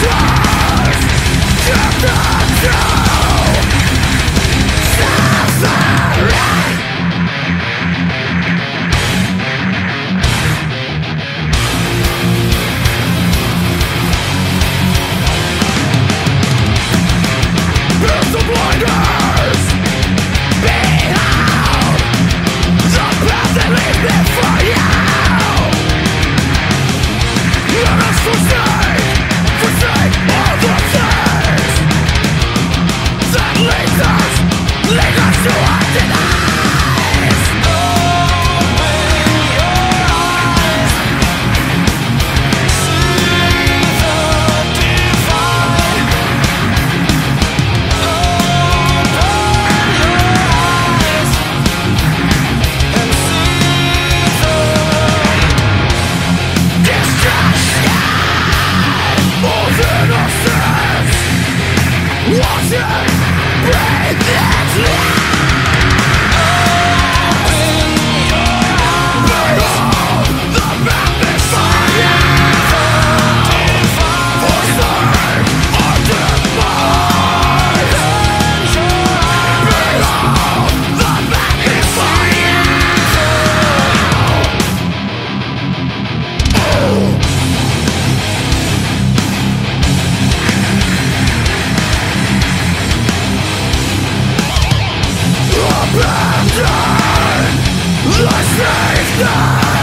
die Yeah. I save